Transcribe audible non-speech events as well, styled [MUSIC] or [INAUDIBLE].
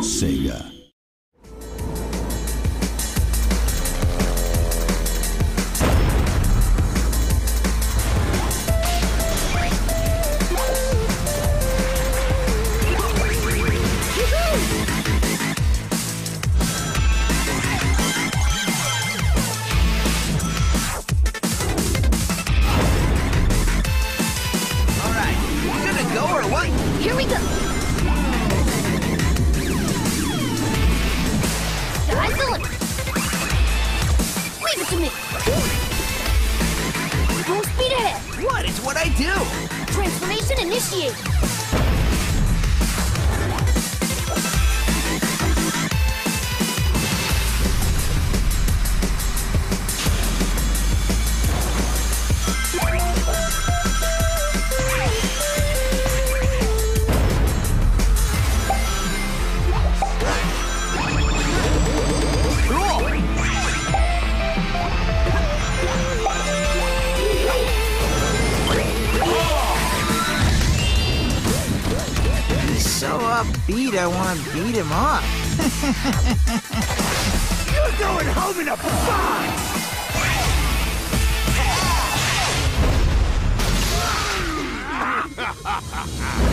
Sega. All right, you gonna go or what? Here we go. Me. Full speed ahead. What? It's what I do. Transformation initiated. so upbeat I want to beat him up. [LAUGHS] You're going home in a box! Ha ha ha!